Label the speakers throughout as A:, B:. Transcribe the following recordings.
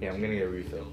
A: Yeah, I'm gonna get a refill.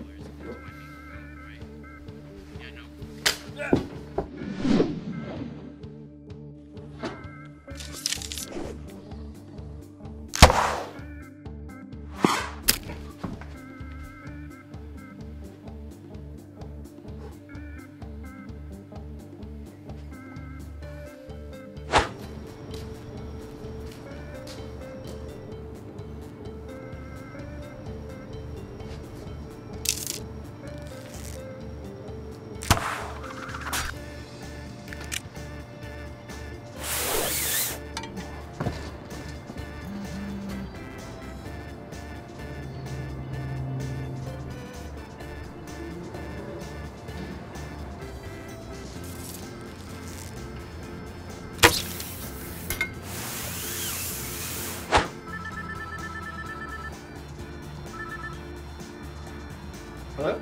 B: Hello?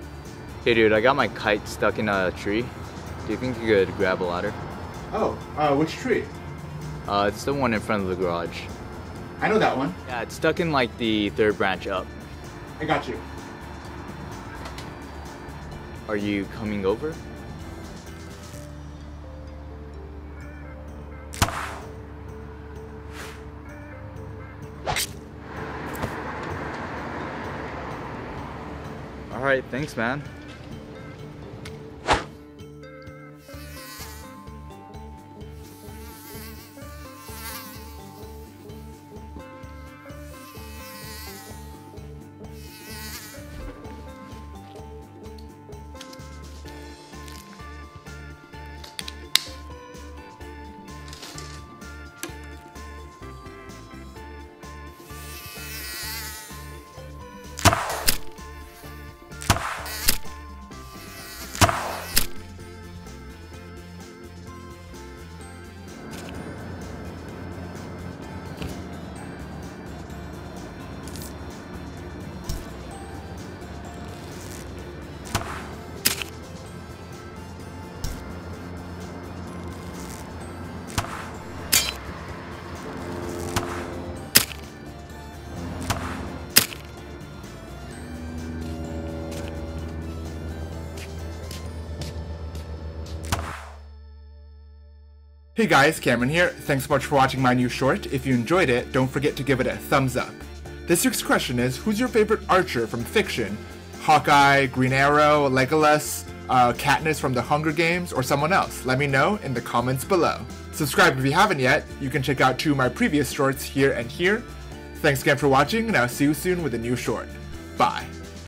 A: Hey dude, I got my kite stuck in a tree. Do you think you could grab a ladder?
B: Oh, uh, which tree?
A: Uh, it's the one in front of the garage.
B: I know that one.
A: Yeah, it's stuck in like the third branch up.
B: I got you.
A: Are you coming over? Alright, thanks man.
B: Hey guys, Cameron here. Thanks so much for watching my new short. If you enjoyed it, don't forget to give it a thumbs up. This week's question is, who's your favorite archer from fiction? Hawkeye, Green Arrow, Legolas, uh, Katniss from the Hunger Games, or someone else? Let me know in the comments below. Subscribe if you haven't yet. You can check out two of my previous shorts here and here. Thanks again for watching, and I'll see you soon with a new short. Bye.